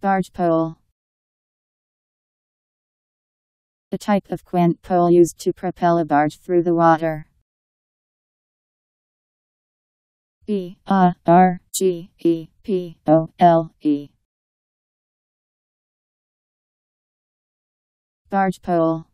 Barge pole. A type of quant pole used to propel a barge through the water. B A R G E P O L E Barge pole